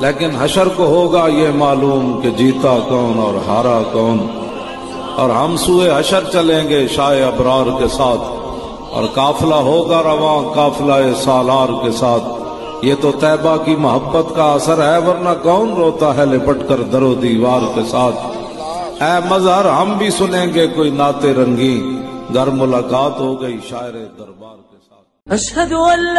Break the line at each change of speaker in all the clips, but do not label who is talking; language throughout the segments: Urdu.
لیکن حشر کو ہوگا یہ معلوم کہ جیتا کون اور ہارا کون۔ اور ہم سوئے حشر چلیں گے شاہ ابرار کے ساتھ۔ اور قافلہ ہوگا رواں قافلہ سالار کے ساتھ۔ یہ تو طیبہ کی محبت کا اثر ہے، ورنہ کون روتا ہے لپٹ کر درو دیوار کے ساتھ۔ اے مظہر، ہم بھی سنیں گے کوئی ناتے رنگی گر ملاقات ہو گئی شاعر دربار کے ساتھ۔
أشهد أن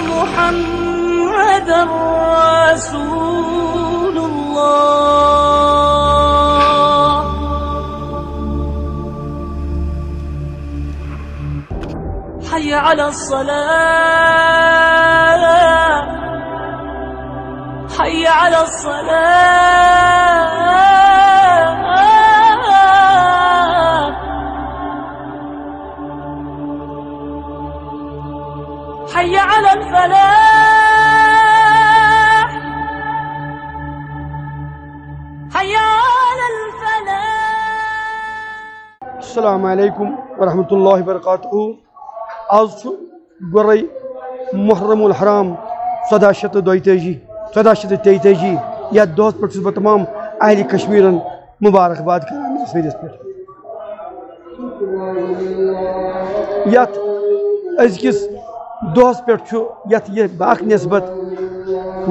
محمدا رسول الله. حي على الصلاة. حي على الصلاة. حي على الفلاح. حي على الفلاح.
السلام عليكم ورحمة الله وبركاته. آز گري محرم الحرام. سدا شت دويتجي سدا شت تيتجي يا دوست پر بہ أهل اہل مبارك بعد كلام اس ورس پہ یت أزكس دۄہَس پٮ۪ٹھ چھُ یَتھ یہِ اَکھ نٮ۪سبت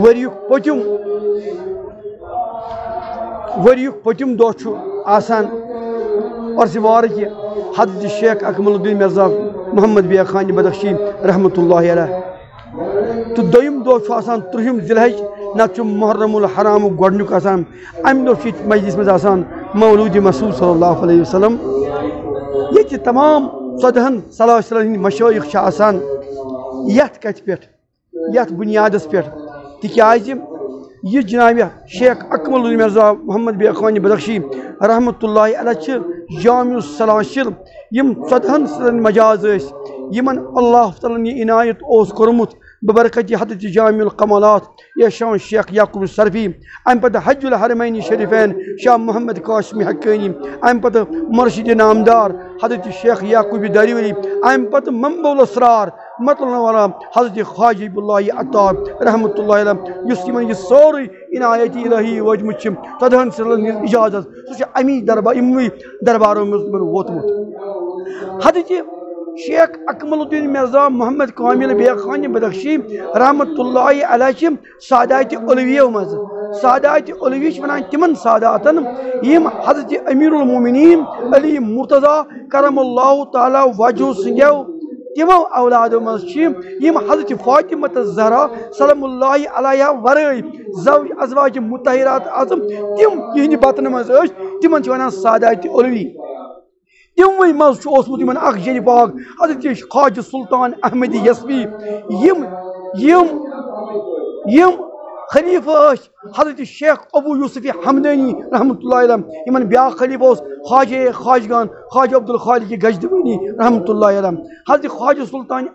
ؤریُک پٔتِم ؤریُک پٔتِم آسان عرضِ وار کہِ حضرت شیخ اکمل الدین مرزا محمد بیا خان بدخشی رحمۃ اللہ علیہ۔ تہٕ دوٚیِم دۄہ چھُ آسان ترٛہِم ذِلحج نَتہٕ چھُ محرم الحرامُک گۄڈنیُک آسان، اَمہِ دۄہ چھُ ییٚتہِ منٛز آسان مولوٗدِ مسوٗد صلی اللہ علیہ وسلم۔ ییٚتہِ تمام ژۄدہن صلاح وسلم ہٕنٛدۍ مشٲیِخ چھِ آسان۔ یَتھ کَتھِ پٮ۪ٹھ یَتھ بُنیادَس پٮ۪ٹھ تِکیٛازِ یہِ جنابِ شیخ اکمل الدین مرزا محمد بیا خان بدخشی رحمۃ اللہ علیہ چھِ جامع السلاشر یِم ژۄدہن سٕنٛدۍ مجاز ٲسۍ یِمن اللہ تعالیٰ ہن یہِ عنایت اوس کوٚرمُت ببركة حضرة جامع القمالات. يا شان الشيخ ياقوب السرفي. أم بدا حج الحرمين الشريفين شام محمد قاسمي حكيني. أم بدا مرشد نامدار حضرة الشيخ ياقوب داريولي أم بدا منبع الأسرار. مطلنا ورا حضرت خاجي بالله عطاب رحمة الله عليه. يسلم يسوري إن آياتي إلهي وجمتشم تدهن سر الإجازة. سوش أمي دربار أمي دربارو مزمر وطمت حضرت شیخ اکمل الدین مرزا محمد کامل بیخان بدخشی رحمۃ اللہ علیہ چھِ سادات علویو منٛز سادات علوی چھِ وَنان تِمن ساداتن۔ یِم حضرت امیر المومنین علی مرتضیٰ کرم اللہ تعالیٰ وجہ سٕنٛدیو تِمو اولادو منٛز چھِ یِم حضرت فاطمت زہرا سلام اللہ علیہ ورٲے زوج ازواج متحرات اعظم۔ تِم یِہنٛدِ بطنہٕ منٛز ٲسۍ تِمن چھِ وَنان سادات علوی تِموٕے منٛز چھُ اوسمُت یِمن اکھ جیٚنہِ باغ حضرت خواجہ سلطان احمدی یسوی یِم یِم یِم خلیفہٕ ٲسۍ حضرت شیخ ابو یوسفی حمدانی رحمۃ اللہ علیہ یِمن بیاکھ خلیفہٕ اوس خواجہ خواجگان خواجہ عبد الخالق گجدوانی رحمۃ اللہ علیہ حضرت خواجہ سلطان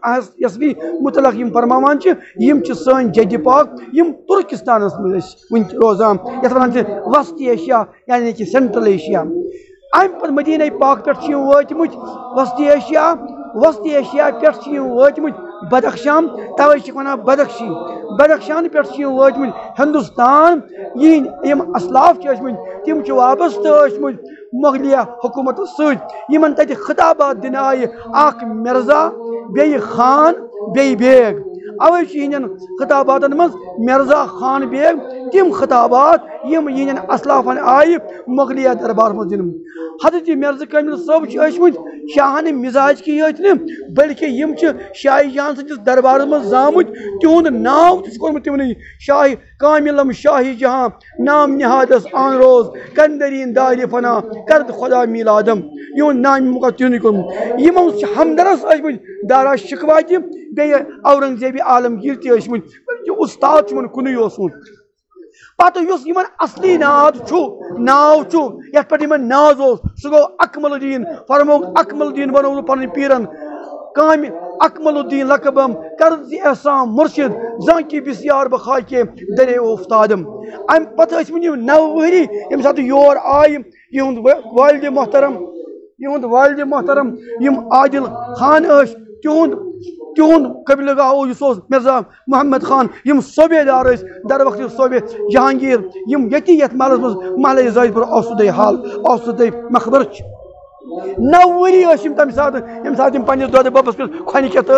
یسوی متعلق یِم فرماوان چھِ یِم چھِ سٲنۍ جدِ پاک یِم ترکستانس منٛز ٲسۍ وٕنہِ روزان یَتھ وَنان چھِ وسطی ایشیا یعنی کہِ سینٹرل ایشیا اَمہِ پتہٕ مدیٖنہ پاک پٮ۪ٹھ چھِ وسطی ایشیا وسطی ایشیا پٮ۪ٹھ چھِ بدخشان، تَوَے چھِکھ وَنان بدخشی۔ بدخشان پٮ۪ٹھ چھِ ہندوستان، یِہِنٛدۍ یِم اسلاف چھِ ٲسۍمٕتۍ، تِم چھِ وابستہٕ ٲسۍمٕتۍ مۄغلیہ خطابات دِنہٕ آیہِ اکھ مرزا بیٚیہِ خان، بیٚیہِ بیگ۔ اوے ہندین خطابات مز مرزا خان بیگ تم خطابات یم ہندین اسلافن آئی مغلیہ دربار مز دن حضرت مرزا کامل صاحب ٲسمٕتۍ شاہن مزاج کی یوت نہٕ بلکہ یم شاہی جہان سٕنٛدِس دربارس منٛز زامٕتۍ تِہُنٛد ناو تہِ چھُ کوٚرمُت تِمنٕے شاہی کاملم شاہی جہاں نام نہادس آن روز کندرین دارِ فنا کرد خدا میلادم یہُنٛد نام مُقد تِہُنٛدُے کوٚرمُت یِمو چھِ ہمدرس ٲسمٕتۍ دارا شکوا تہِ بیٚیہِ اورنگزیبی عالمگیر تہِ ٲسمٕتۍ بلکہ استاد چھُ یِمن کُنُے اوسمُت پتہ یُس یمن اصلی ناد چھُ، ناو چھُ، یتھ پٮ۪ٹھ یمن ناز اوس، سُہ گوٚو اکمل الدین فرموک اکمل الدین بنوو پنٕنۍ پیرن کامہِ اکمل الدین لقبم کرز احسان مرشد، زانکی بسیار بخاکے درے افتادم۔ ام پتہ ٲسۍ یِم نو ؤری، ییٚمہِ ساتہٕ یور آیہِ یِہُنٛد والدِ محترم، یِہُنٛد والدِ محترم، یِم عادل خان ٲسۍ تہد قبل گاہ اس مرزا محمد خان یم صوبے دار در وقت صوبے جہانگیر یم یتی یت محلس مز محلہ زائد پر اوسط حال اوسط مخبر نو وری یم تمہ سات یم سات یم پنس دود ببس پہ کھن کت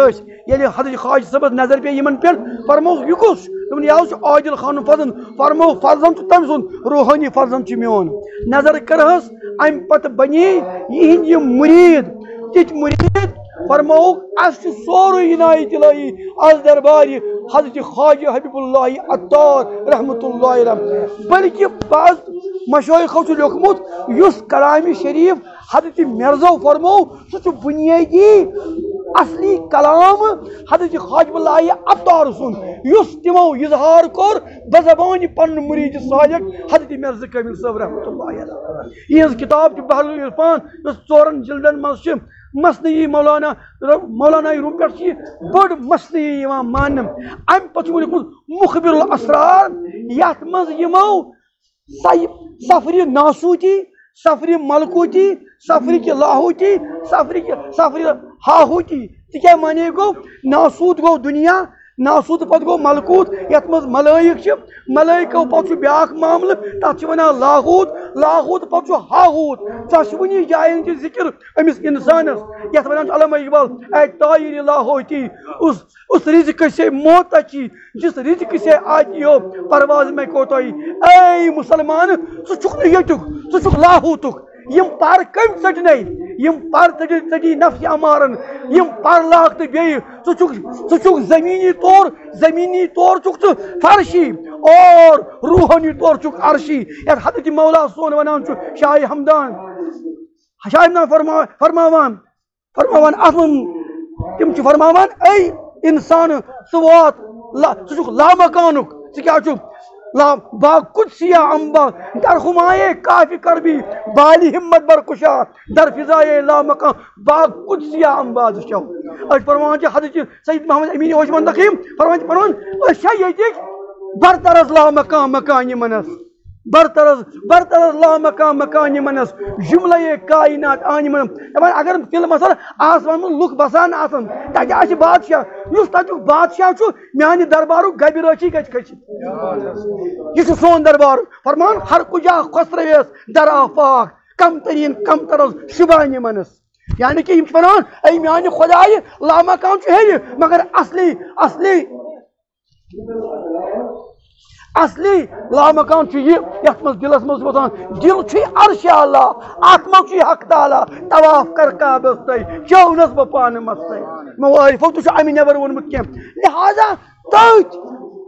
یل حضرت خواج صبس نظر پہ یمن پہ فرمو یہ کس دن یہ عادل خان فضن فرمو فرزن تو تم سن روحانی فرزن میون نظر کرہس ام پتہ بنی یہ مرید تت مرید فرموک اس سوری عنایت الہی، از درباری حضرت خواجہ حبیب اللہ عطار رحمت اللہ علیہ۔ بلکہ بعض مشایخو چھ لیکھمت یس کلام شریف حضرت مرزو فرمو سہ بنیادی اصلی کلام حضرت خواجہ اللہ عطار سن۔ یس تمو اظہار کور بزبان پن مرید صالح حضرت مرزا کامل صاحب رحمت اللہ علیہ۔ یہ کتاب بحر العرفان یس ژورن جلدن مز مسنی مولانا مولانا روم پہ بڑ مسنی مان۔ ام پتہ مخبر الاسرار یت مز یمو سفری ناسوتی سفری ملکوتی سفری کی لاہوتی سفری کی سفری ہاہوتی تک مانے گو ناسوت گو دنیا ناسود پتہ گو ملکوت، یت مز ملائک ملائکو پتہ چھ بیاکھ معاملہ تک ونان لاہوت لاہوت پتہ چھ ہاہوت۔ ثہ ونی جائن چھ جی ذکر امس انسانس یت ونان علامہ اقبال، اے طائر لاہوتی اس اس رزق سے موت اچی، جس رزق سے آتی ہو، پرواز میں کوتائی اے مسلمان سہ چھک یتک سہ چھک لاہوتک، یم پر کم ژٹنے یم پر ژٹی ژٹی نفس امارن یم پر لاگ تو بیٚیہِ ژٕ چھُکھ زمینی طور زمینی طور چھُکھ ژٕ فرشی اور روحانی طور چھُکھ عرشی یتھ حضرت مولا سون ونان چھُ شاہ حمدان شاہ حمدان فرما فرماوان فرماوان اتھ منٛز تِم فرماوان اے انسان ژٕ وات ژٕ چھُکھ لامکانُک ژٕ کیٛاہ لام لا با قدسیہ امبا در خمائے کافی کر بھی بالی ہمت بر کشا، در فضائے لا مقام، با قدسیہ امبا دشو اج فرمان چھ جی حضرت سید محمد امین من دقیم فرمان چھ جی، فرمان جی، اشیا یہ برطرز لا مقام مکان منس۔ برطرز برطرز لا مقام مکان منس جملہ کائنات، آن من دپان اگر تیل مثلا آسمان من لوک بسان آسان، تاکہ آچ بادشاہ یس تک بادشاہ چھو میانی دربارو گبی رچی گچ کچ یہ سون دربار، فرمان، ہر کجا خسرویس در آفاق، کم ترین، کم ترز شبانی منس یعنی کہ یہ فرمان، ای میانی خدای لا مقام چھو ہے مگر اصلی اصلی اصلی لامکان چھ یہ؟ یت مز دلس مز وسان دل چھ عرش اللہ ات مز چھ حق تعالی طواف کر کعبہ تے چونس بہ پان مستے موارف تو چھ امی نبر ون مت لہذا تت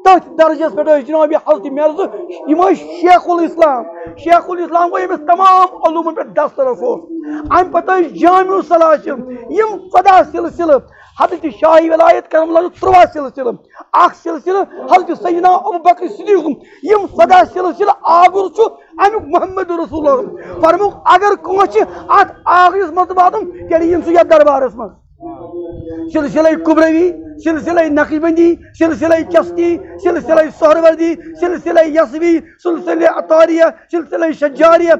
تت درجس پہ جناب حضرت مرز یم شیخ الاسلام. شیخ الاسلام کو یمس تمام علوم پہ دسترس ام پتہ جامع الصلاح یم خدا سلسلہ حضرت شاہی ولایت کرم اللہ تروا سلسلہ اخ سلسلہ حضرت سیدنا ابو بکر صدیق یم خدا سلسلہ آگر چھ امیک محمد رسول اللہ فرمو اگر کانچ ات آگرس مت واتن تیل یم سہ یتھ دربارس مز سلسلہ کبروی سلسلہ نقیبندی، سلسلہ چستی، سلسلہ سہروردی، سلسلہ یسوی، سلسلہ اطاریہ سلسلہ شجاریہ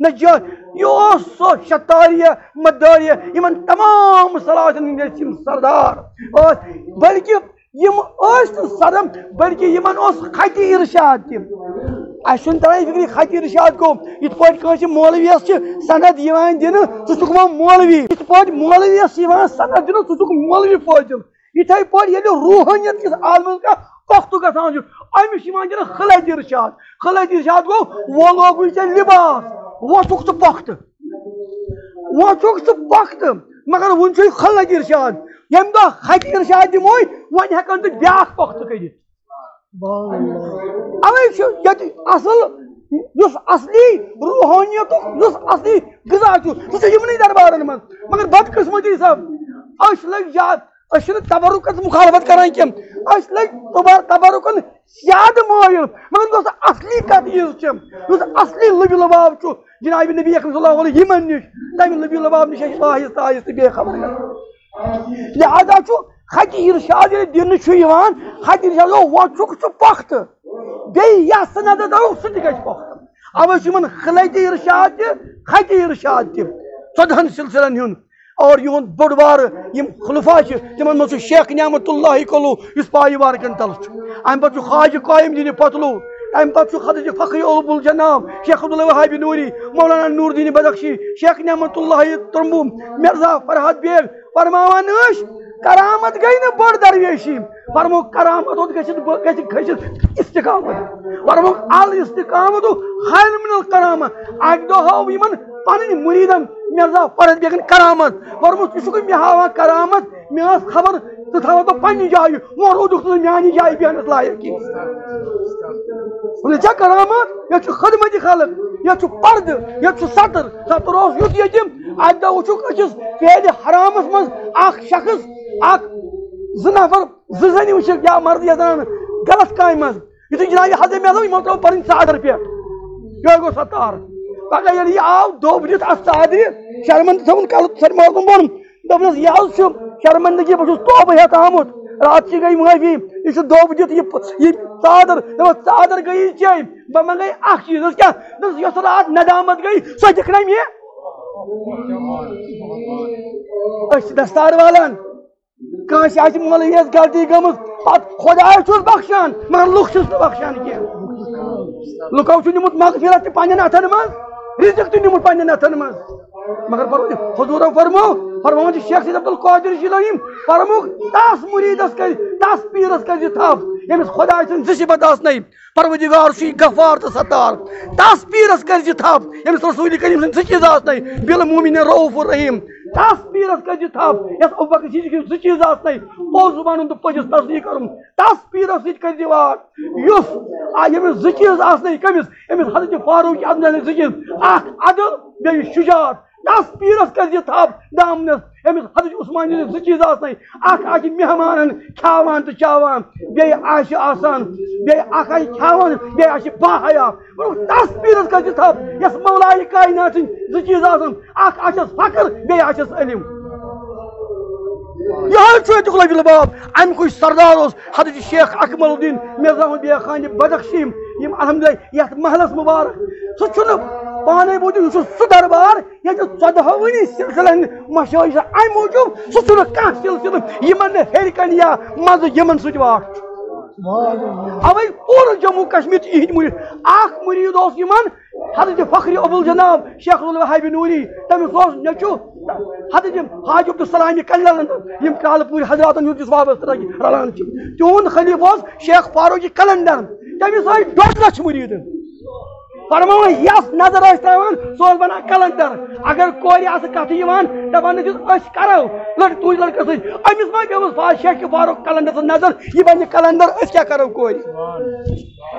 نجار یہ سو شتاریہ مداریہ یمن تمام صلاحن سردار۔ بلکہ یم صدم، بلکہ یمن اس خطی ارشاد تم اہم تران فکری خطی ارشاد کو یت پہ کنس مولویس سند دن ثک مولوی۔ یت پہ مولویس سند دن ثک مولوی فاضل یتھے پٲٹھۍ ییٚلہِ روحٲنیت کِس عالمس کا پختہٕ گژھان چھُ؟ أمِس یِوان دِنہٕ خلٲتی ارشاد خلٲتی ارشاد گوٚو وۄنۍ لوگُے ژےٚ لِباس۔ وۄنۍ چھُکھ ژٕ پختہٕ وۄنۍ چھُکھ ژٕ پختہٕ مگر وٕنہِ چھُے خلٲتی ارشاد ییٚمہِ دۄہ ہتہِ ارشاد دِموے وۄنۍ ہٮ۪کن ژٕ بیٛاکھ پختہٕ کٔرِتھ۔ اوے چھُ ییٚتہِ اصل یُس اصلی روحانیتُک یُس اصلی غذا چھُ سُہ چھُ یِمنٕے دربارن منٛز۔ مگر بدقٕسمتی سب أسۍ لٔگۍ زیادٕ أسۍ چھِنہٕ تبرُکس مُخالفت کران کینٛہہ أسۍ لٔگۍ تبر تبرُکن زیادٕ مٲیل مگر یۄس اصلی کتھ یِژ چھِ یُس اصلی لبہِ لباب چھُ جناب نبی اکرم صلی اللہ علیہ یِمن نِش تمہِ لبہِ لباب نِش چھِ آہستہٕ آہستہٕ بے خبر گژھان لہذا چھُ ہتہِ ارشاد ییٚلہِ دِنہٕ چھُ یِوان ہتہِ ارشاد گوٚو وۄنۍ چھُکھ ژٕ پۄختہٕ بیٚیہِ یَس ژٕ نظر تھاوُکھ سُہ تہِ گژھِ پۄختہٕ اوے اور یہ بوٚڑ بار خلفا تمہ مجھ شیخ نعمت اللہ کلو، اس پائی وارکن تل امہ پہ خواجہ قائم خاجہِ پتلو دیٖنہِ پہ خدج پتہٕ چھُ خدٕچہِ فخری اولبُل جناب شیخ عبداللہ وہابی نوری، مولانا نور دینی بدخشی، شیخ نعمت اللہ ترمبوم مرزا فرحت بیگ فرماوان کرامت گئی نا بڑ درویشی فرمو کرامت اوت گژھِ گژھِ کھٔسِتھ استقامت فرمو ال استقامت حل من الکرامت اکہِ دۄہ ہاو یِمن پنٕنۍ مُریٖدن مرزا فرحت بیگن کرامت فرموس ژٕ چھُکھ مےٚ ہاوان کرامت مےٚ ٲس خبر ژٕ تھاوَتھ بہٕ پننہِ جایہِ وۄنۍ روٗدُکھ ژٕ میانہِ جایہِ بیٚہنس لایق کینٛہہ ژےٚ کرامت ییٚتہِ چھُ خدمتہِ خلق ییٚتہِ چھُ پردٕ ییٚتہِ چھُ سطر سطر اوس یُتھ ییٚتہِ اکہِ دۄہ وٕچھُکھ أکِس قیدِ حرامس منٛز اکھ شخص اکھ زٕ نفر زٕ زنہِ وٕچھِکھ یا مرد یا زنان غلط کامہِ منٛز یُتھُے جناب حضرت دوٚپ یِمو ترٛٲو پنٕنۍ ژادر پٮ۪ٹھ یہوے گوٚو ستار. پگہہ ییٚلہِ یہِ آو دوٚب دِتھ اتھ ژادرِ شرمنٛد تھوُن کلہٕ سر مارکُن بۄن دوٚپنس یہِ حظ چھُ شرمندگی بہٕ چھُس توبہٕ ہٮ۪تھ آمُت رات چی گئی معافی یہ چھُ دوٚب دِتھ یہِ یہِ ژادر دوٚپمس ژادر گٔیی چے بہٕ منگے اکھ چیٖز. کیٛاہ دوٚپُس یۄس رات ندامت گٔے سۄ دِکھ نا مےٚ أسۍ چھِ دستار والان. کٲنٛسہِ آسہِ مولوی یس غلطی گٔمٕژ پتہٕ خۄداے چھُس بخشان. مگر لُکھ چھُس نہٕ بخشان کینٛہہ لُکو چھُ نِمُت مغفرت تہِ پننٮ۪ن اتھن منٛز رِزق تہِ نِمُت پننٮ۪ن اتھن مگر فرمو حضوٗرو فرمو. فرماوان چھِ شیخ سید عبد القادر جِلٲیِم فرموکھ تس مُریٖدس کٔرۍ تس پیٖرس کٔرۍ زِ تھپھ ییٚمِس خۄداے سٕنٛز زٕ صِفت آسنَے یعنی پروردِگار چھُے غفار تہٕ ستار. تس پیٖرس کٔرۍ زِ تھپھ ییٚمِس یعنی رسوٗل کریٖم سٕنٛدۍ زٕ چیٖز آسنَے بِل مومِن رعوف الرحیٖم. زِ تھپھ یتھ ابوبکر صدیٖق زٕ چیٖز آسنَے پوٚز وَنُن تہٕ پٔزِس تصدیٖق کرُن تس پیٖرس سۭتۍ کٔرۍ زِ وار یُس ییٚمِس زٕ چیٖز آسنَے کٔمِس أمِس حضرت فاروق اعظم زٕ چیٖز اکھ عدل بیٚیہِ شُجاعت تس پیٖرس کٔرۍ زِ تھپھ دامنس أمِس حضرت عثمان زٕ چیٖز آسنَے اکھ آسہِ مہمانن کھیاوان تہٕ چاوان بیٚیہِ آسہِ آسان بیٚیہِ اکھ آسہِ کھیاوان بیٚیہِ آسہِ با حیا تس پیٖرس کٔرۍ زِ تھپھ یۄس مولایہِ کاینات سٕنٛدۍ زٕ چیٖز آسان اکھ آسٮ۪س فخر بیٚیہِ آسٮ۪س علم یہ چھُ ییٚتیُک لبہِ لباب اَمہِ کُے سردار اوس حضرت شیخ اکمل الدیٖن مرزا احمد بے خانہِ بدخشیٖم یِم الحمدللہ یتھ محلس مُبارک سُہ چھُنہٕ پانے موٗجوٗب یہِ چھُ سُہ دربار ییٚتہِ ژۄدہوٕنی سلسلن ہٕنٛدۍ مشٲہِر چھِ امہِ موٗجوٗب سُہ چھُنہٕ کانٛہہ سلسلہٕ یِمن نہٕ ہیٚرِ کنہِ یا منٛزٕ یِمن سۭتۍ واٹھ چھُ اوے پور جموں کشمیر چھِ یِہِنٛدۍ مُریٖد اکھ مُریٖد اوس یِمن حضرت فخری ابو جناب شیخ الوہابی نوری تم اوس نچو حضرت حاج عبد السلام کلن یِم کرالہٕ پوٗرِ حضراتن ہُنٛد یُس وابستہٕ رلان چون خلیفہ شیخ فاروق کلندر تم آے ڈۄڈ لچھ مرید فرماوان یس نظر ٲسۍ تراوان سُہ اگر کورِ آسہٕ کتھٕ یِوان، دپان ٲسِس أسۍ کرو۔ لڑکہٕ تُج لڑکس سۭتۍ ما پیوٚمُت فا شیخ فاروق کلنڈر سٕنٛز نظر، یہِ بنہِ کلنڈر أسۍ کیٛاہ کرو کورِ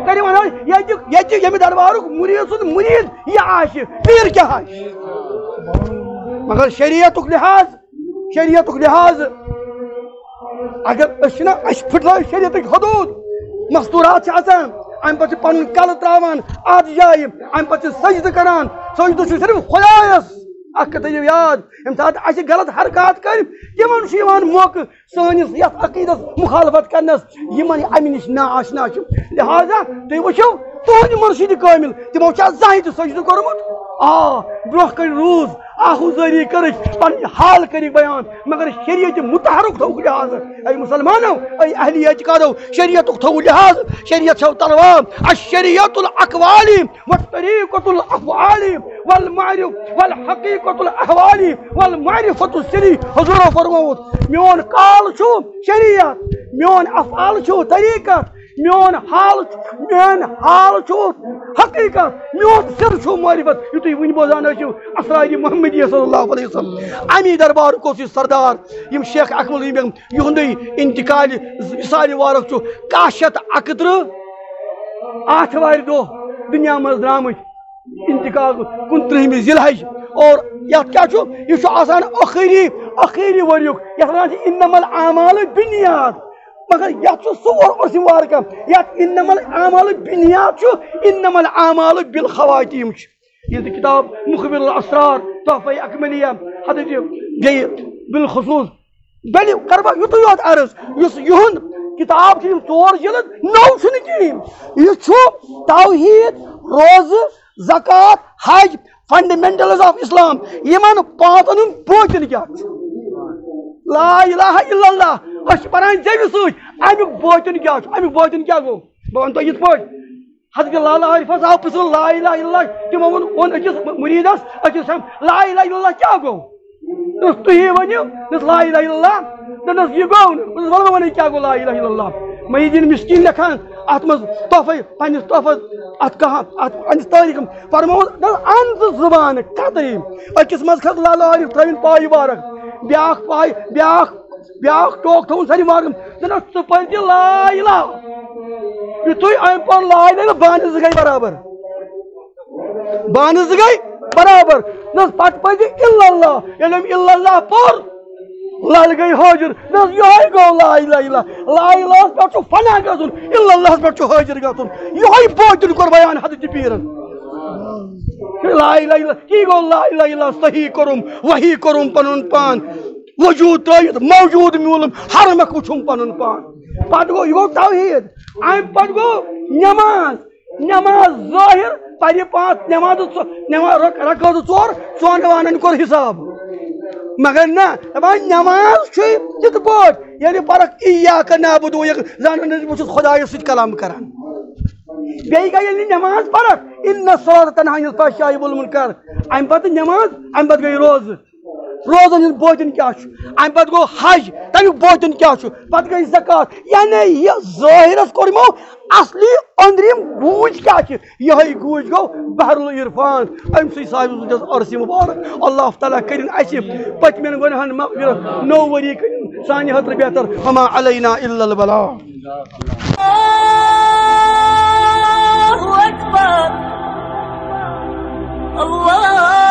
کٔرِو وَنو، ییٚتیُک ییٚتہِ ییٚمہِ دربارُک مُریٖد سُنٛد مُریٖد، یہِ مگر شریعتُک لحاظ شریعتُک لحاظ، اگر أسۍ چھِنہ اَسہِ پھٕٹرٲے شریعتٕکۍ امہِ پتہٕ پن کل کلہٕ تراوان اتھ جایہِ امہِ پتہٕ چھِ کران سجدہ چھ صرف خدایس۔ اکھ کتھ یاد یم سات اَسہِ غلط حرکات کر تِمن چھُ یِوان موقعہٕ سٲنِس یتھ عقیٖدس مُخالفت کرنس یِمن امہِ نِش نا آشنا چھُ لہٰذا تُہۍ وٕچھِو تُہنٛدِ مرشِدِ کٲمِل تِمو چھا زانٛہہ تہِ سجدٕ کوٚرمُت آ برونٛہہ کَنہِ روٗز آہوزاری کرک پن حال کرک بیان. مگر شریعت متحرک تھو لحاظ اے مسلمانو اے اہلی اعتقادو شریعت تھو لحاظ شریعت چھو تلوام الشریعت الاقوال والطریقت الافعال والمعرف والحقیقت الاحوال والمعرفت السری. حضور فرموت میون قال چھو شریعت. میون افعال چھو طریقت میون حال میون حال چھو حقیقت، میون سر چھو معرفت۔ یتھ ون بوزان ٲسِو اسرار محمدی صلی اللہ علیہ وسلم، امی دربار کوس یہ سردار، یم شیخ اکمل یم یہندے انتقال وصال وارک چھو کاہ شیت اکترہ آٹھوار دہ دنیا مز درامت انتقال کنترہم ذی اور یت کیا چھو یہ چھو آسان اخیری اخیری وریک یت ونان انما الاعمال بالنیات۔ مگر یت چھو سور ارسم وارکا یت انما الاعمال بالنیات چھو انما الاعمال بالخواتیم چھ یہ کتاب مخبر الاسرار تحفہ اکملیہ حضرت گئی بالخصوص بلی کربا یتو یوت عرض یس یہن کتاب چھ ژور جلد نو چھن کہین یہ چھو توحید روز زکات حج فنڈامنٹلز آف اسلام یمن پانچن ہند بوتن کیا لا الہ الا اس پران جیو سوچ امیک بوتن کیا امیک بوتن کیا گو بہ تو یت پٲٹھۍ حضرت لالا عارفس آو پرژھن لا الہ الا اللہ تمو ووٚن ووٚن لا الہ الا اللہ کیٛاہ گوٚو دوٚپُس تُہی لا الہ الا اللہ دوٚپنس یہِ گوٚو نہٕ دوٚپُس وَلہٕ لا الہ الا اللہ محی مسکین لیکھان اتھ منٛز تحفے پننِس تحفس اتھ کہاں اتھ پننِس تٲریخ فرمووُس ان زبان قطری أکِس منٛز کھٔژ لالا عارف تھٲوِن پاے بارک بیٛاکھ پاے بیٛاکھ بیٛاکھ ٹوک تھوٚوُن سارے مارکن دوٚپنس ژٕ پٔرۍ لا الہ یتھُے أمۍ پوٚر لا الہ بانہٕ زٕ گٔے برابر بانہٕ زٕ گٔے برابر دوٚپُس پتہٕ پٔرۍ زِ الا اللہ ییٚلہِ أمۍ الا اللہ پوٚر لل گئی حاضر دوٚپُس یہے گوٚو لا الہ الا لا الہس پٮ۪ٹھ چھُ فنا گژھُن الا اللہس پٮ۪ٹھ چھُ حٲضر گژھُن بوتن کوٚر بیان حضرت پیرن لا الہ الا کی گوٚو لا الہ الا صحیح کوٚرُم وحی کوٚرُم پنُن پان وجود ترٲیِتھ موجود میوٗلُم حرمک وٕچھُم پنُن پان پتہٕ گوٚو یہِ گوٚو توحیٖد امہِ پتہٕ گوٚو نٮ۪ماز نٮ۪ماز ظٲہِر پرِ پانٛژھ نٮ۪ماز نٮ۪ماز رکٲژٕ ژور ژۄن وانن کوٚر حساب مگر نہ دپان نٮ۪ماز چھُ تِتھ پٲٹھۍ ییٚلہِ پرکھ اِیا کا نابُد زانان بہٕ چھُس خۄدایَس سۭتۍ کلام کران بیٚیہِ گٔے ییٚلہِ نٮ۪ماز پرکھ اِن صورت تنہا پاشاہی والمنکر امہِ پتہٕ نٮ۪ماز امہِ پتہٕ گٔے روزٕ روزن ہند بوجن کیا ام پہ گو حج تمیک بوجن کیا پہ گئی زکات۔ یعنی یہ ظاہرس کورمو اصلی اندرم گوج کیا یہ گوج گو بحر العرفان۔ ام سی صاحب سندس عرصی مبارک۔ اللہ تعالیٰ کرن اچھے۔ پتمن گنہن مغفرت، نو وری کرن۔ سانہ حتر بہتر۔ ہما علینا الا البلا اللہ اکبر۔ اللہ